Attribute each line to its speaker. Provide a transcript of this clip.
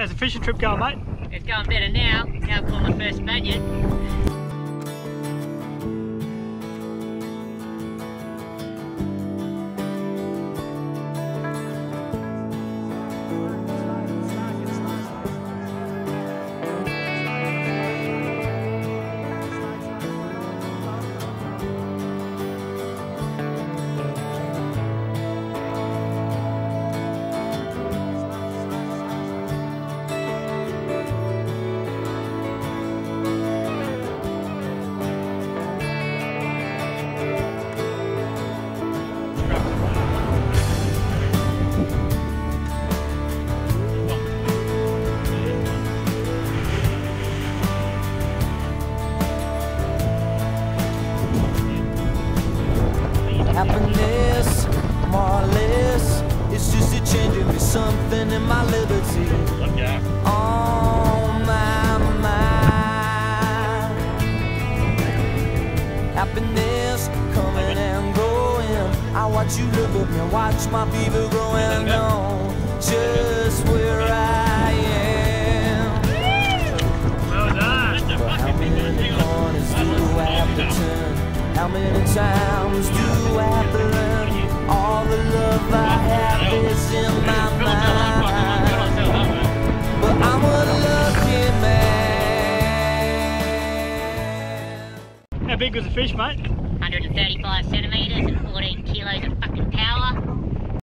Speaker 1: How's the fishing trip going, mate?
Speaker 2: It's going better now. Now I've caught my first Spaniard.
Speaker 3: Happiness, more or less, it's just a change of me something in my liberty. On oh, my mind. Happiness coming and going. I watch you look at me, watch my fever growing. I many times do I have to learn? All the love I have is in my mind. But I'm a lucky man.
Speaker 1: How big was the fish, mate?
Speaker 2: 135 centimetres.